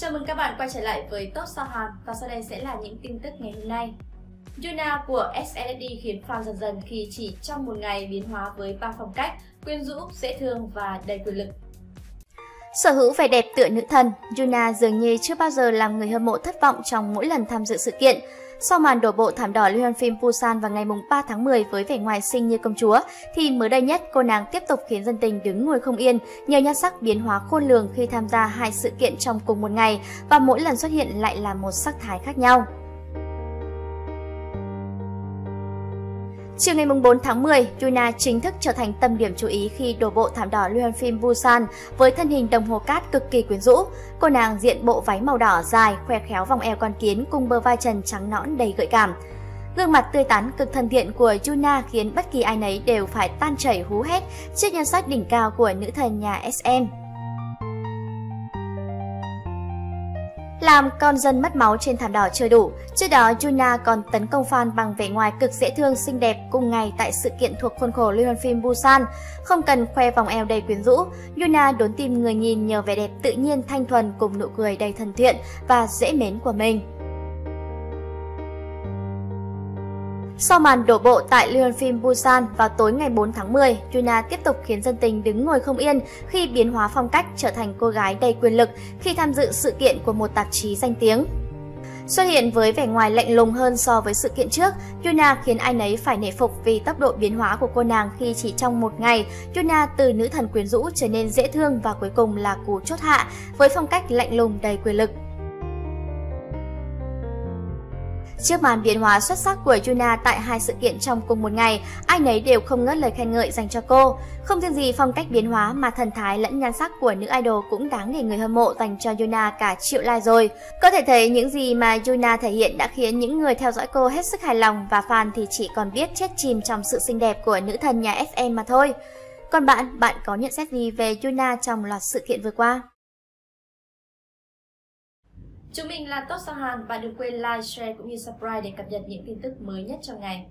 Chào mừng các bạn quay trở lại với Top Sao Hàn và sau đây sẽ là những tin tức ngày hôm nay. Yuna của SNSD khiến fan dần dần khi chỉ trong một ngày biến hóa với ba phong cách quyến rũ, dễ thương và đầy quyền lực. Sở hữu vẻ đẹp tựa nữ thần, Yuna dường như chưa bao giờ làm người hâm mộ thất vọng trong mỗi lần tham dự sự kiện. Sau màn đổ bộ thảm đỏ liên hoan phim Busan vào ngày 3 tháng 10 với vẻ ngoài xinh như công chúa, thì mới đây nhất cô nàng tiếp tục khiến dân tình đứng ngồi không yên nhờ nhan sắc biến hóa khôn lường khi tham gia hai sự kiện trong cùng một ngày và mỗi lần xuất hiện lại là một sắc thái khác nhau. Chiều ngày 4 tháng 10, Yuna chính thức trở thành tâm điểm chú ý khi đổ bộ thảm đỏ liên hoan phim Busan với thân hình đồng hồ cát cực kỳ quyến rũ. Cô nàng diện bộ váy màu đỏ dài, khoe khéo vòng eo con kiến cùng bờ vai trần trắng nõn đầy gợi cảm. Gương mặt tươi tắn cực thân thiện của Yuna khiến bất kỳ ai nấy đều phải tan chảy hú hét trước nhan sắc đỉnh cao của nữ thần nhà SM. Làm con dân mất máu trên thảm đỏ chưa đủ, trước đó Juna còn tấn công fan bằng vẻ ngoài cực dễ thương xinh đẹp cùng ngày tại sự kiện thuộc khuôn khổ liên hoan phim Busan. Không cần khoe vòng eo đầy quyến rũ, Juna đốn tim người nhìn nhờ vẻ đẹp tự nhiên thanh thuần cùng nụ cười đầy thân thiện và dễ mến của mình. Sau màn đổ bộ tại liên hoan phim Busan vào tối ngày 4 tháng 10, Yuna tiếp tục khiến dân tình đứng ngồi không yên khi biến hóa phong cách trở thành cô gái đầy quyền lực khi tham dự sự kiện của một tạp chí danh tiếng. Xuất hiện với vẻ ngoài lạnh lùng hơn so với sự kiện trước, Yuna khiến ai nấy phải nể phục vì tốc độ biến hóa của cô nàng khi chỉ trong một ngày, Yuna từ nữ thần quyến rũ trở nên dễ thương và cuối cùng là cú chốt hạ với phong cách lạnh lùng đầy quyền lực. Trước màn biến hóa xuất sắc của Yuna tại hai sự kiện trong cùng một ngày, ai nấy đều không ngớt lời khen ngợi dành cho cô. Không riêng gì phong cách biến hóa mà thần thái lẫn nhan sắc của nữ idol cũng đáng để người hâm mộ dành cho Yuna cả triệu like rồi. Có thể thấy những gì mà Yuna thể hiện đã khiến những người theo dõi cô hết sức hài lòng và fan thì chỉ còn biết chết chìm trong sự xinh đẹp của nữ thần nhà FM mà thôi. Còn bạn, bạn có nhận xét gì về Yuna trong loạt sự kiện vừa qua? Chúng mình là Top Sao Hàn và đừng quên like, share cũng như subscribe để cập nhật những tin tức mới nhất trong ngày.